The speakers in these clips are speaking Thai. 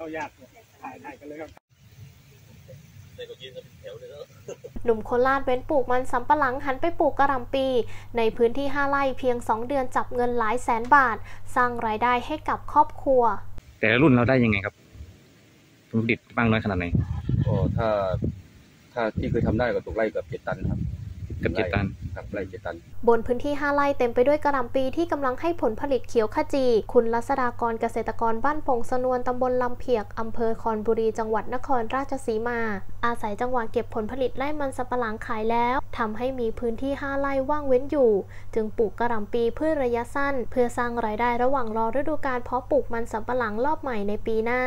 เข้ายากเนี่ยถ่ายถ่ายกันเลยครับหนุ่มโคราชเว้นปลูกมันสำปะหลังหันไปปลูกกระหล่ำปี ในพื้นที่ 5 ไร่เพียง 2 เดือนจับเงินหลายแสนบาท สร้างรายได้ให้กับครอบครัว แต่ละรุ่นเราได้ยังไงครับผลผลิตบ้างน้อยขนาดไหนก็ถ้า ถ้าที่เคยทำได้ก็ตกไร่เกับเจ็ดตันครับเกับเจ็ดตันับไร่เจตัน บนพื้นที่ 5 ไร่เต็มไปด้วยกระหล่ำปีที่กำลังให้ผลผลิตเขียวขจี คุณรัศดากรเกษตรกรบ้านปงสนวนตำบลลำเพียกอำเภอคอนบุรีจังหวัดนครราชสีมา อาศัยจังหวะเก็บผลผลิตไร่มันสำปะหลังขายแล้วทำให้มีพื้นที่ 5 ไร่ว่างเว้นอยู่ จึงปลูกกระหล่ำปีเพื่อระยะสั้น เพื่อสร้างรายได้ระหว่างรอฤดูกาลเพาะปลูกมันสำปะหลังรอบใหม่ในปีหน้า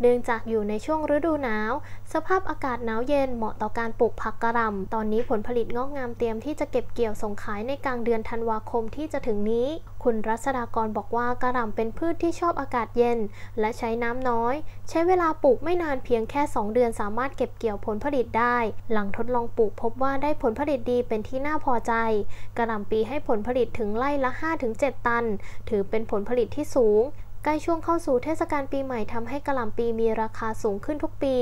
เนื่องจากอยู่ในช่วงฤดูหนาว สภาพอากาศหนาวเย็นเหมาะต่อการปลูกผักกระหล่ำตอนนี้ผลผลิตงอกงามเตรียมที่จะเก็บเกี่ยวส่งขายในกลางเดือนธันวาคมที่จะถึงนี้ คุณรัศดากรบอกว่ากระหล่ำเป็นพืชที่ชอบอากาศเย็น และใช้น้ำน้อย ใช้เวลาปลูกไม่นานเพียงแค่ 2 เดือนสามารถเก็บเกี่ยวผลผลิตได้ หลังทดลองปลูกพบว่าได้ผลผลิตดีเป็นที่น่าพอใจ กระหล่ำปีให้ผลผลิตถึงไร่ละ 5-7 ตัน ถือเป็นผลผลิตที่สูง ใกล้ช่วงเข้าสู่เทศกาลปีใหม่ทำให้กระหล่ำปีมีราคาสูงขึ้นทุกปี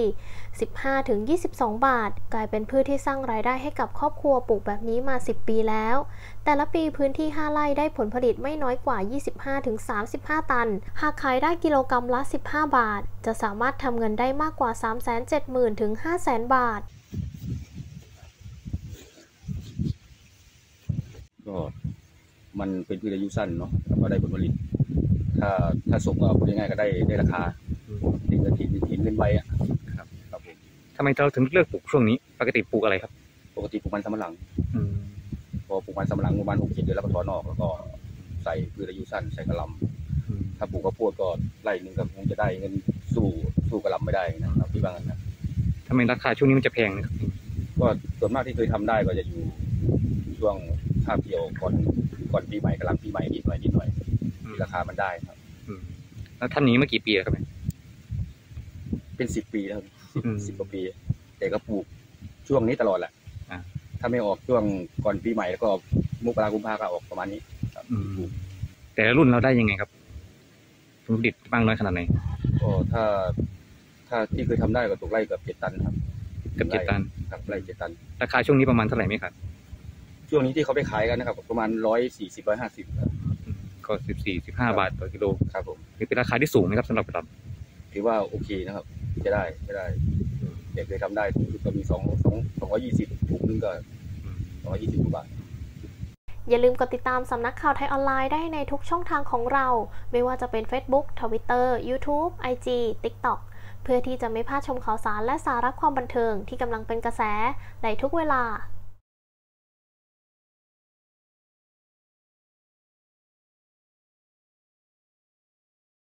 15-22 บาท กลายเป็นพืชที่สร้างรายได้ให้กับครอบครัวปลูกแบบนี้มา 10 ปีแล้ว แต่ละปีพื้นที่ 5 ไร่ได้ผลผลิตไม่น้อยกว่า 25-35 ตัน หากขายได้กิโลกรัมละ 15 บาท จะสามารถทำเงินได้มากกว่า 370,000ถึง500,000 บาท ก็มันเป็นพืชอายุสั้นเนาะแล้วก็ได้ผลผลิต ถ้าถ้าส่งก็พูดง่ายๆก็ได้ได้ราคาติดเงินถินถินเงินใบอะครับครับผมทำไมเราถึงเลือกปลูกช่วงนี้ ปกติปลูกอะไรครับ ปกติปลูกมันสำปะหลังอืมพอปลูกมันสำปะหลังประมาณหกเจ็ดเดือนแล้วก็ถอนออกแล้วก็ใส่พืชอายุสั้นใส่กระหลำอืมถ้าปลูกข้าวโพดก็ไร่หนึงก็คงจะได้เงินสู้สู้กระหลำไม่ได้นะครับที่ว่างั้นนะทำไมราคาช่วงนี้มันจะแพงนะครับก็ส่วนมากที่เคยทำได้ก็จะอยู่ช่วงคาบเกี่ยวก่อนก่อนปีใหม่กำลังปีใหม่นิดหน่อยนิดหน่อย อืมราคามันได้ครับ อืมแล้วท่านนี้มากี่ปีแล้วครับเนี่ยเป็นสิบปีแล้วครับสิบอืม สิบกว่าปี แต่ก็ปลูกช่วงนี้ตลอดแหละอ่าถ้าไม่ออกช่วงก่อนปีใหม่แล้วก็มกราคมกุมภาก็ออกประมาณนี้ครับอืม แต่ละรุ่นเราได้ยังไงครับผลผลิตบ้างน้อยขนาดไหนก็ถ้า ถ้าที่เคยทำได้ก็ตกไร่เกับเจ็ดตันครับเกับเจ็ดตัน ครับไร่เจ็ดตัน ราคาช่วงนี้ประมาณเท่าไหร่ไหมครับ ช่วงนี้ที่เขาไปขายกันนะครับ ประมาณร้อยสี่สิบร้อยห้าสิบอืม ก็สิบสี่สิบห้าบาทต่อกิโลครับผมนี่เป็นราคาที่สูงนะครับสำหรับกระหล่ำถือว่าโอเคนะครับจะได้จะได้ เด็กเคยทำได้ถูกสุดก็มีสองสองสองร้อยยี่สิบถุงนึงก็อืมสองร้อยยี่สิบกว่าบาทอย่าลืมกดติดตามสำนักข่าวไทยออนไลน์ได้ในทุกช่องทางของเรา ไม่ว่าจะเป็น Facebook Twitter YouTube IG TikTok เพื่อที่จะไม่พลาดชมข่าวสารและสาระความบันเทิงที่กำลังเป็นกระแสในทุกเวลา